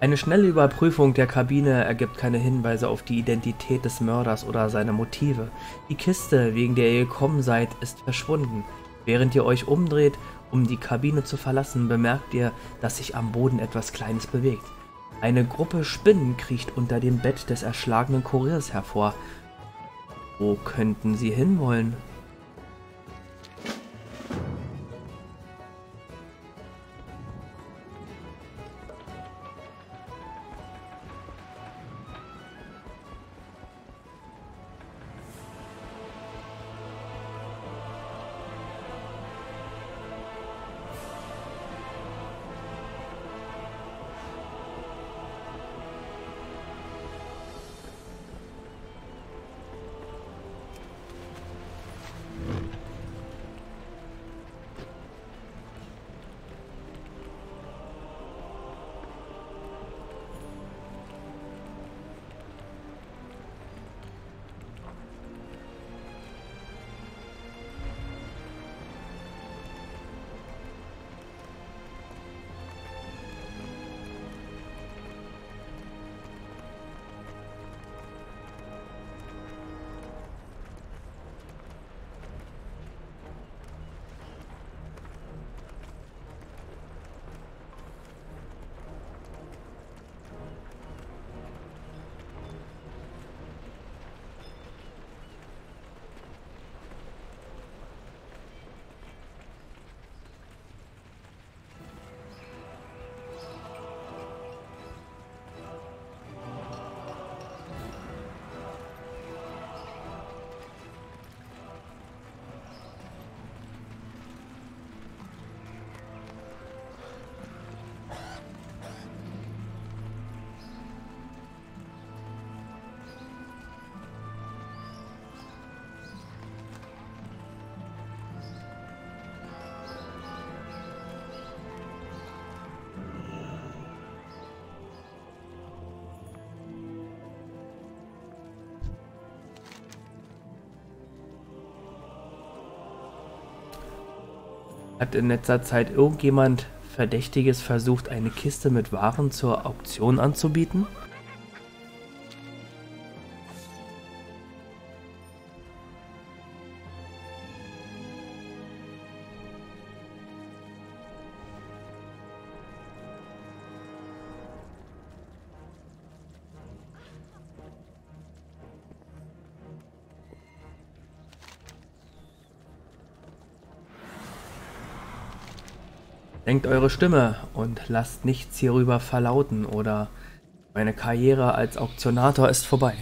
Eine schnelle Überprüfung der Kabine ergibt keine Hinweise auf die Identität des Mörders oder seine Motive. Die Kiste, wegen der ihr gekommen seid, ist verschwunden. Während ihr euch umdreht, um die Kabine zu verlassen, bemerkt ihr, dass sich am Boden etwas Kleines bewegt. Eine Gruppe Spinnen kriecht unter dem Bett des erschlagenen Kuriers hervor. Wo könnten sie hinwollen? Hat in letzter Zeit irgendjemand Verdächtiges versucht, eine Kiste mit Waren zur Auktion anzubieten? Senkt eure Stimme und lasst nichts hierüber verlauten oder meine Karriere als Auktionator ist vorbei.